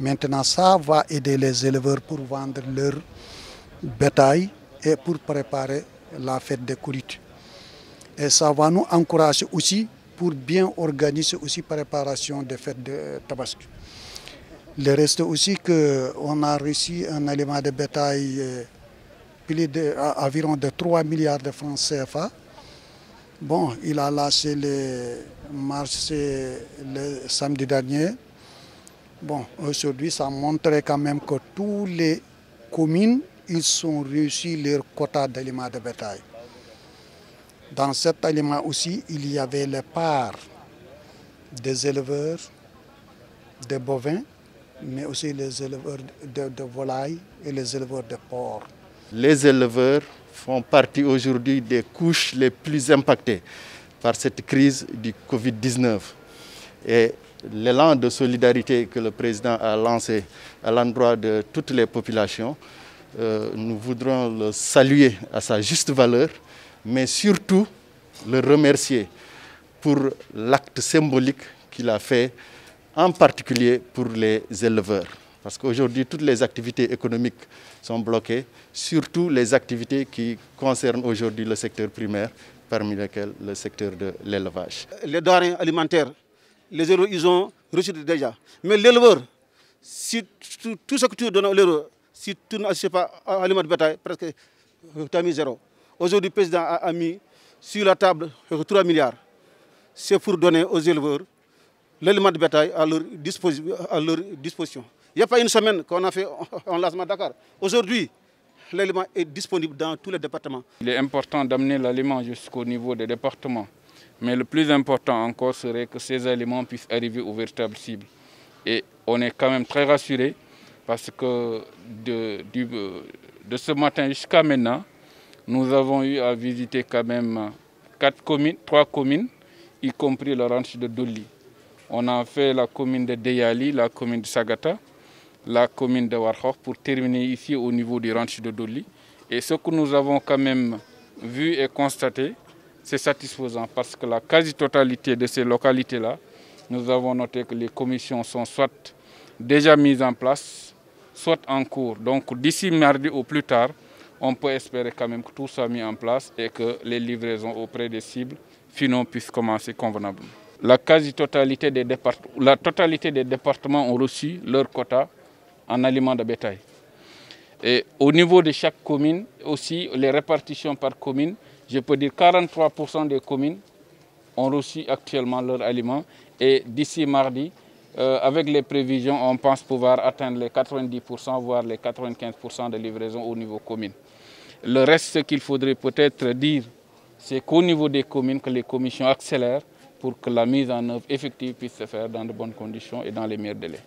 Maintenant, ça va aider les éleveurs pour vendre leur bétail et pour préparer la fête des courites. Et ça va nous encourager aussi pour bien organiser aussi préparation des fêtes de Tabaski. Le reste aussi qu'on a reçu un aliment de bétail plus de, environ de 3 milliards de francs CFA. Bon, il a lâché les marchés le samedi dernier. Bon, aujourd'hui, ça montrait quand même que tous les communes, ils ont réussi leur quota d'aliments de bétail. Dans cet aliment aussi, il y avait les parts des éleveurs, des bovins, mais aussi les éleveurs de, de volailles et les éleveurs de porcs. Les éleveurs font partie aujourd'hui des couches les plus impactées par cette crise du Covid-19. Et l'élan de solidarité que le président a lancé à l'endroit de toutes les populations, euh, nous voudrons le saluer à sa juste valeur, mais surtout le remercier pour l'acte symbolique qu'il a fait, en particulier pour les éleveurs. Parce qu'aujourd'hui, toutes les activités économiques sont bloquées, surtout les activités qui concernent aujourd'hui le secteur primaire, parmi lesquelles le secteur de l'élevage. Les denrées alimentaires, les éleveurs, ils ont reçu déjà. Mais l'éleveur, si tout, ce que tu donnes à l'éleveur, si tu n'achètes pas aliment de bétail, presque tu as mis zéro. Aujourd'hui, le président a, mis sur la table 3 milliards. C'est pour donner aux éleveurs l'aliment de bétail à leur, à leur disposition. Il n'y a pas une semaine qu'on a fait un lancement Dakar. Aujourd'hui, l'aliment est disponible dans tous les départements. Il est important d'amener l'aliment jusqu'au niveau des départements. Mais le plus important encore serait que ces aliments puissent arriver aux véritables cibles. Et on est quand même très rassuré parce que de ce matin jusqu'à maintenant, nous avons eu à visiter quand même quatre communes, trois communes, y compris le ranch de Dolly. On a fait la commune de Deyali, la commune de Sagata, la commune de Warhof pour terminer ici au niveau du ranch de Dolly. Et ce que nous avons quand même vu et constaté, c'est satisfaisant parce que la quasi-totalité de ces localités-là, nous avons noté que les commissions sont soit déjà mises en place, soit en cours. Donc d'ici mardi au plus tard, on peut espérer quand même que tout soit mis en place et que les livraisons auprès des cibles finaux puissent commencer convenablement. La quasi-totalité des, la totalité des départements ont reçu leur quota en aliments de bétail. Et au niveau de chaque commune, aussi les répartitions par commune, je peux dire 43% des communes ont reçu actuellement leurs aliments et d'ici mardi, euh, avec les prévisions, on pense pouvoir atteindre les 90%, voire les 95% de livraison au niveau commune. Le reste, ce qu'il faudrait peut-être dire, c'est qu'au niveau des communes, que les commissions accélèrent pour que la mise en œuvre effective puisse se faire dans de bonnes conditions et dans les meilleurs délais.